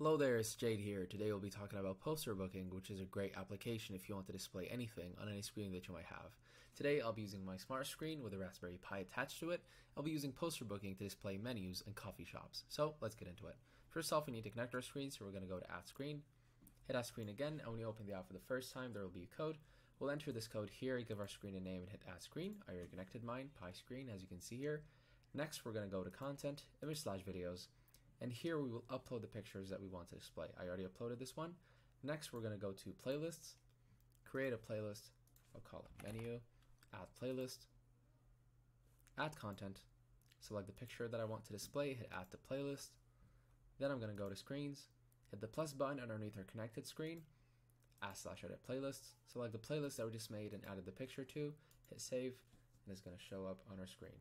Hello there, it's Jade here. Today we'll be talking about posterbooking, which is a great application if you want to display anything on any screen that you might have. Today I'll be using my smart screen with a Raspberry Pi attached to it. I'll be using posterbooking to display menus and coffee shops. So let's get into it. First off, we need to connect our screen, so we're going to go to Add Screen, hit Add Screen again, and when you open the app for the first time, there will be a code. We'll enter this code here, give our screen a name, and hit Add Screen. I already connected mine, Pi Screen, as you can see here. Next, we're going to go to Content, Image slash Videos, and here we will upload the pictures that we want to display. I already uploaded this one. Next, we're going to go to Playlists, create a playlist. I'll call it Menu, Add Playlist, Add Content, select the picture that I want to display, hit Add to Playlist. Then I'm going to go to Screens, hit the plus button underneath our connected screen, add slash edit playlists, select the playlist that we just made and added the picture to, hit save, and it's going to show up on our screen.